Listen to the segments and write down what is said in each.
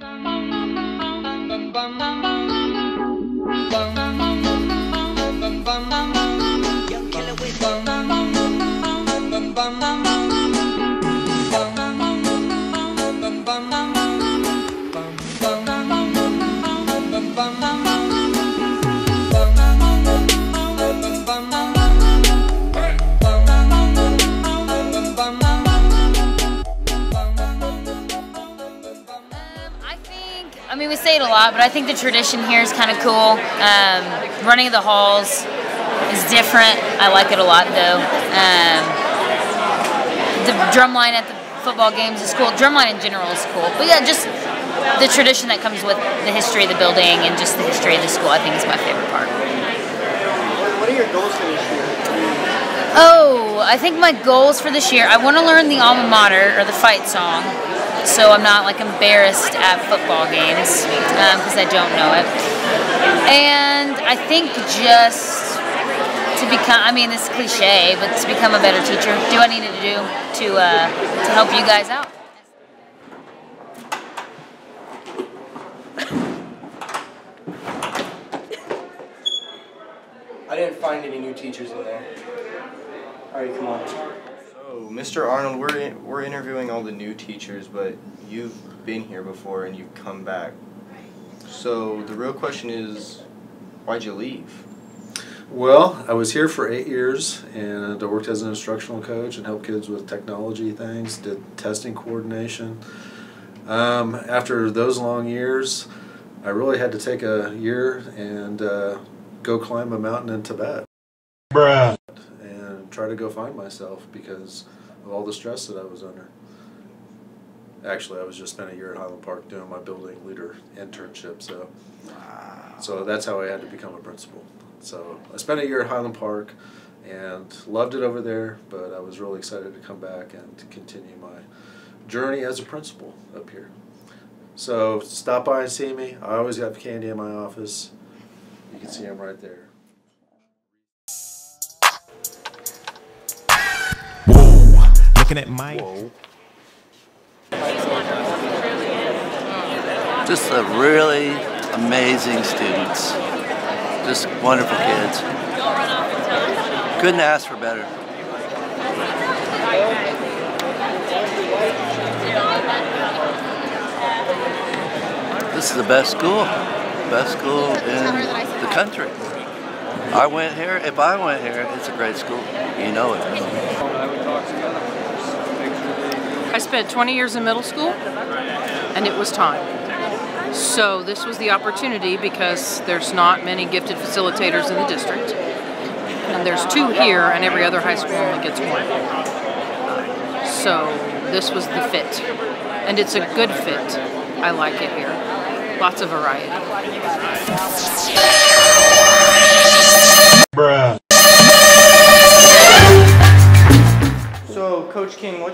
bum bum bum bum bum say it a lot, but I think the tradition here is kind of cool. Um, running the halls is different. I like it a lot, though. Um, the drumline at the football games is cool. Drumline in general is cool. But yeah, just the tradition that comes with the history of the building and just the history of the school, I think is my favorite part. What are your goals for this year? Oh, I think my goals for this year, I want to learn the alma mater or the fight song, so I'm not like embarrassed at football games because I don't know it. And I think just to become, I mean, this is cliche, but to become a better teacher. Do I need to do to uh, to help you guys out. I didn't find any new teachers in there. All right, come on. So, Mr. Arnold, we're in, we're interviewing all the new teachers, but you've been here before and you've come back. So the real question is, why'd you leave? Well, I was here for eight years and I worked as an instructional coach and helped kids with technology things, did testing coordination. Um, after those long years, I really had to take a year and uh, go climb a mountain in Tibet. Bruh. Try to go find myself because of all the stress that I was under. Actually, I was just spent a year at Highland Park doing my building leader internship, so so that's how I had to become a principal. So I spent a year at Highland Park and loved it over there, but I was really excited to come back and to continue my journey as a principal up here. So stop by and see me. I always have candy in my office. You can see them right there. Looking at Mike. Just a really amazing students. Just wonderful kids. Couldn't ask for better. This is the best school. Best school in the country. I went here, if I went here, it's a great school. You know it. I spent 20 years in middle school, and it was time. So this was the opportunity because there's not many gifted facilitators in the district, and there's two here, and every other high school only gets one. So this was the fit, and it's a good fit. I like it here. Lots of variety.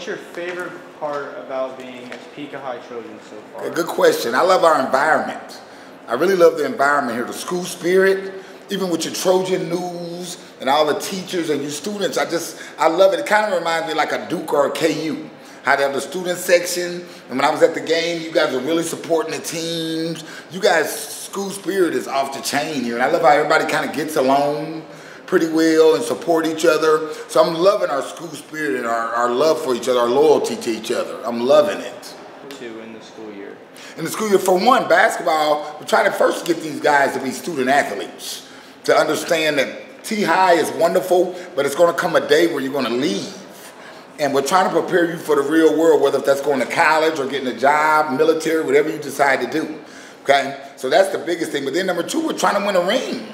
What's your favorite part about being a Topeka High Trojan so far? Good question. I love our environment. I really love the environment here, the school spirit, even with your Trojan news and all the teachers and your students. I just, I love it. It kind of reminds me like a Duke or a KU. How they have the student section. And when I was at the game, you guys were really supporting the teams. You guys, school spirit is off the chain here. And I love how everybody kind of gets along pretty well and support each other. So I'm loving our school spirit and our, our love for each other, our loyalty to each other. I'm loving it. Two in the school year. In the school year, for one, basketball, we're trying to first get these guys to be student athletes, to understand that T-High is wonderful, but it's going to come a day where you're going to leave. And we're trying to prepare you for the real world, whether that's going to college or getting a job, military, whatever you decide to do. Okay? So that's the biggest thing. But then number two, we're trying to win a ring.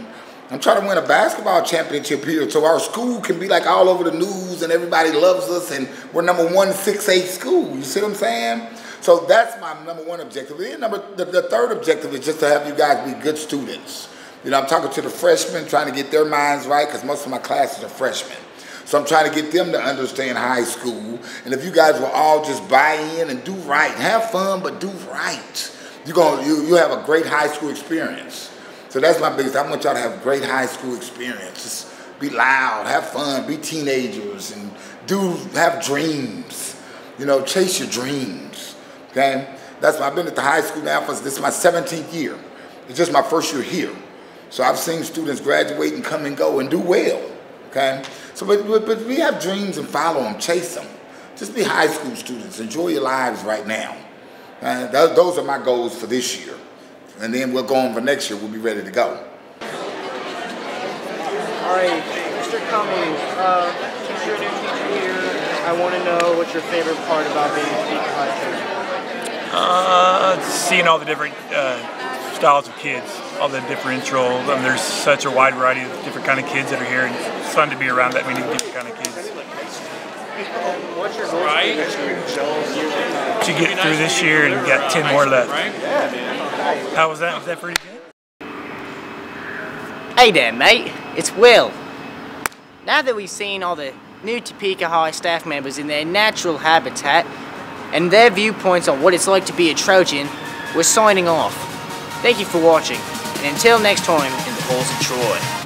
I'm trying to win a basketball championship here so our school can be like all over the news and everybody loves us and we're number one 6A school. You see what I'm saying? So that's my number one objective. Number the, the third objective is just to have you guys be good students. You know, I'm talking to the freshmen, trying to get their minds right because most of my classes are freshmen. So I'm trying to get them to understand high school. And if you guys will all just buy in and do right, have fun, but do right, you're gonna you you have a great high school experience. So that's my biggest. I want y'all to have great high school experience. Just be loud, have fun, be teenagers, and do have dreams. You know, chase your dreams. Okay. That's why I've been at the high school now for this is my 17th year. It's just my first year here. So I've seen students graduate and come and go and do well. Okay? So, but, but, but we have dreams and follow them, chase them. Just be high school students. Enjoy your lives right now. Uh, th- those are my goals for this year. And then we'll go on for next year. We'll be ready to go. All right, Mr. Cummings, uh, since you're a new teacher here, I want to know what's your favorite part about being a Topeka High coach. Uh, seeing all the different uh, styles of kids, all the differential. I mean, there's such a wide variety of different kind of kids that are here, and it's fun to be around that many different kind of kids. What's your goal for this year? To get through this year and got 10 more left. How was that? Was that pretty good? Hey there, mate. It's Will. Now that we've seen all the new Topeka High staff members in their natural habitat and their viewpoints on what it's like to be a Trojan, we're signing off. Thank you for watching, and until next time in the halls of Troy.